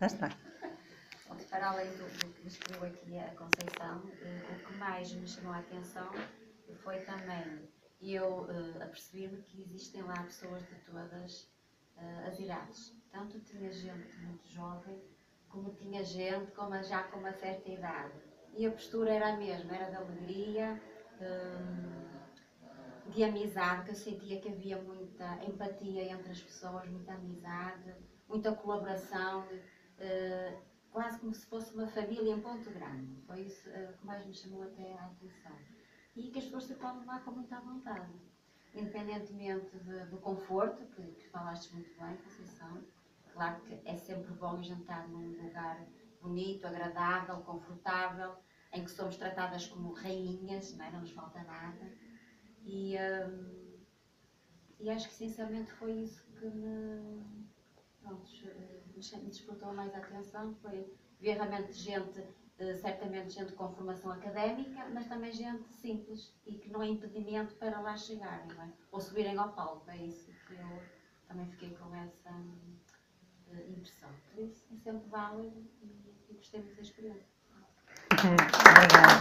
Já está. Para além do, do que descreveu aqui a Conceição, eh, o que mais me chamou a atenção foi também eu uh, aperceber-me que existem lá pessoas de todas uh, as idades. Tanto tinha gente muito jovem, como tinha gente como já com uma certa idade. E a postura era a mesma, era de alegria, um, de amizade, que eu sentia que havia muita empatia entre as pessoas, muita amizade, muita colaboração, uh, quase como se fosse uma família em ponto grande. Foi isso uh, que mais me chamou até a atenção. E que as pessoas se podem lá com muita vontade. Independentemente de, do conforto, que, que falaste muito bem, Conceição, claro que é sempre bom jantar num lugar bonito, agradável, confortável, em que somos tratadas como rainhas, não, é? não nos falta nada. E, hum, e acho que sinceramente foi isso que me, pronto, me despertou mais a atenção, foi ver realmente gente, eh, certamente gente com formação académica, mas também gente simples e que não é impedimento para lá chegarem, é? ou subirem ao palco, é isso que eu também fiquei com essa uh, impressão. Por isso é sempre válido e, gostei muito da experiência. Obrigada.